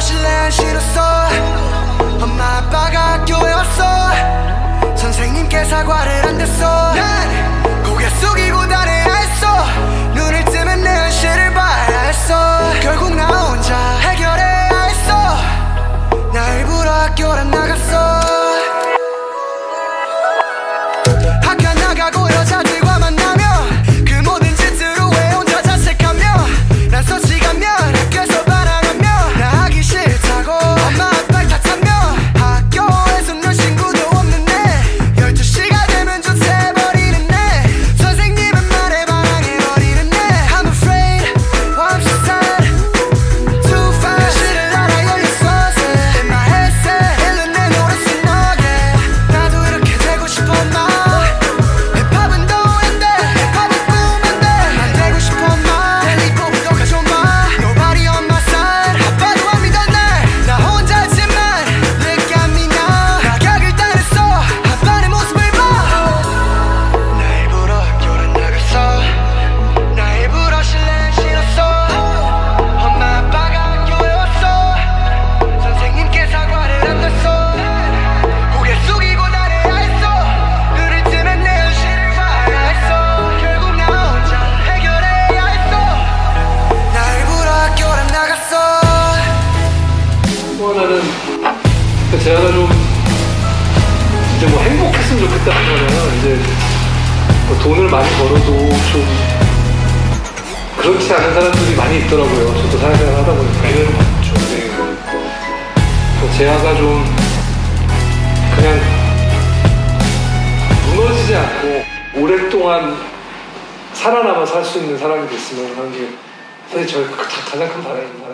거실에 싫었어. 엄마 아빠가 학교에 왔어. 선생님께 사과를 안 됐어. 제가 좀 이제 뭐 행복했으면 좋겠다 하면은 이제 뭐 돈을 많이 벌어도 좀 그렇지 않은 사람들이 많이 있더라고요. 저도 사회생활 하다 보니까 이런 맞죠. 네. 제아가 좀 그냥 무너지지 않고 오랫동안 살아남아 살 수 있는 사람이 됐으면 하는 게 사실 저의 그 가장 큰 바람입니다.